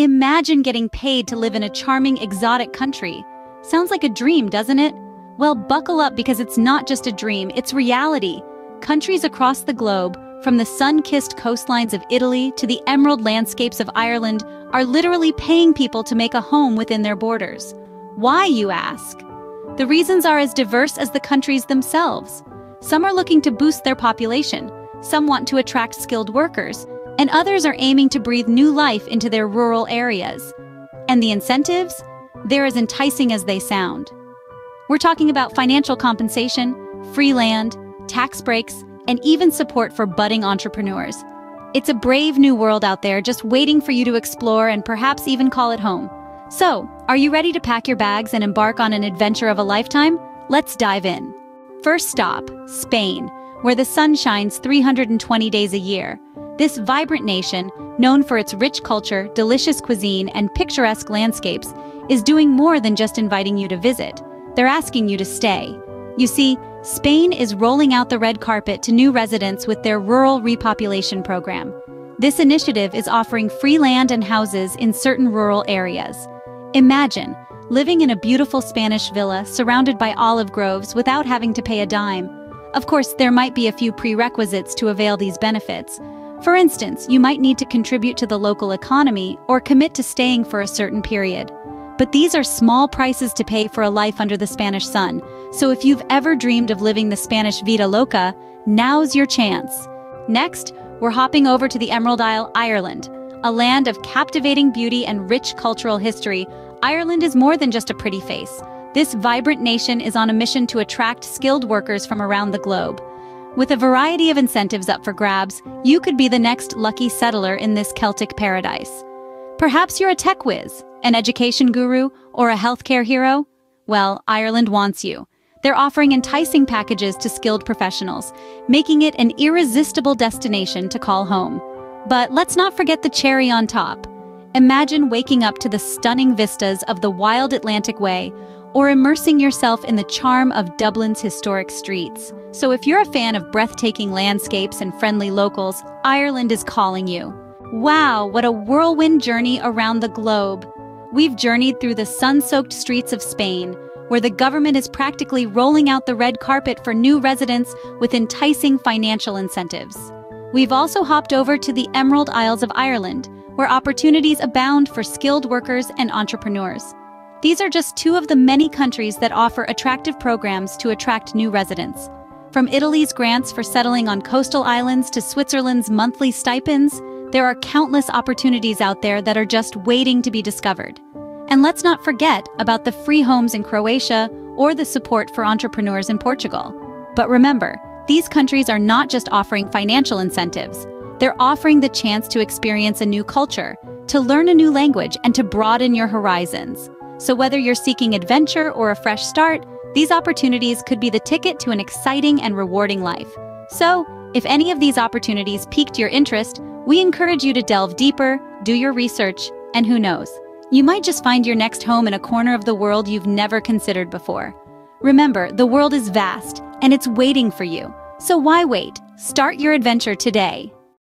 Imagine getting paid to live in a charming, exotic country. Sounds like a dream, doesn't it? Well, buckle up because it's not just a dream, it's reality. Countries across the globe, from the sun-kissed coastlines of Italy to the emerald landscapes of Ireland, are literally paying people to make a home within their borders. Why, you ask? The reasons are as diverse as the countries themselves. Some are looking to boost their population, some want to attract skilled workers, and others are aiming to breathe new life into their rural areas. And the incentives? They're as enticing as they sound. We're talking about financial compensation, free land, tax breaks, and even support for budding entrepreneurs. It's a brave new world out there just waiting for you to explore and perhaps even call it home. So, are you ready to pack your bags and embark on an adventure of a lifetime? Let's dive in. First stop, Spain, where the sun shines 320 days a year. This vibrant nation, known for its rich culture, delicious cuisine, and picturesque landscapes, is doing more than just inviting you to visit. They're asking you to stay. You see, Spain is rolling out the red carpet to new residents with their rural repopulation program. This initiative is offering free land and houses in certain rural areas. Imagine living in a beautiful Spanish villa surrounded by olive groves without having to pay a dime. Of course, there might be a few prerequisites to avail these benefits, for instance, you might need to contribute to the local economy or commit to staying for a certain period. But these are small prices to pay for a life under the Spanish sun, so if you've ever dreamed of living the Spanish vida loca, now's your chance. Next, we're hopping over to the Emerald Isle, Ireland. A land of captivating beauty and rich cultural history, Ireland is more than just a pretty face. This vibrant nation is on a mission to attract skilled workers from around the globe. With a variety of incentives up for grabs, you could be the next lucky settler in this Celtic paradise. Perhaps you're a tech whiz, an education guru, or a healthcare hero? Well, Ireland wants you. They're offering enticing packages to skilled professionals, making it an irresistible destination to call home. But let's not forget the cherry on top. Imagine waking up to the stunning vistas of the wild Atlantic Way or immersing yourself in the charm of Dublin's historic streets. So if you're a fan of breathtaking landscapes and friendly locals, Ireland is calling you. Wow, what a whirlwind journey around the globe. We've journeyed through the sun-soaked streets of Spain, where the government is practically rolling out the red carpet for new residents with enticing financial incentives. We've also hopped over to the Emerald Isles of Ireland, where opportunities abound for skilled workers and entrepreneurs. These are just two of the many countries that offer attractive programs to attract new residents. From Italy's grants for settling on coastal islands to Switzerland's monthly stipends, there are countless opportunities out there that are just waiting to be discovered. And let's not forget about the free homes in Croatia or the support for entrepreneurs in Portugal. But remember, these countries are not just offering financial incentives. They're offering the chance to experience a new culture, to learn a new language, and to broaden your horizons. So whether you're seeking adventure or a fresh start, these opportunities could be the ticket to an exciting and rewarding life. So, if any of these opportunities piqued your interest, we encourage you to delve deeper, do your research, and who knows, you might just find your next home in a corner of the world you've never considered before. Remember, the world is vast, and it's waiting for you. So why wait? Start your adventure today.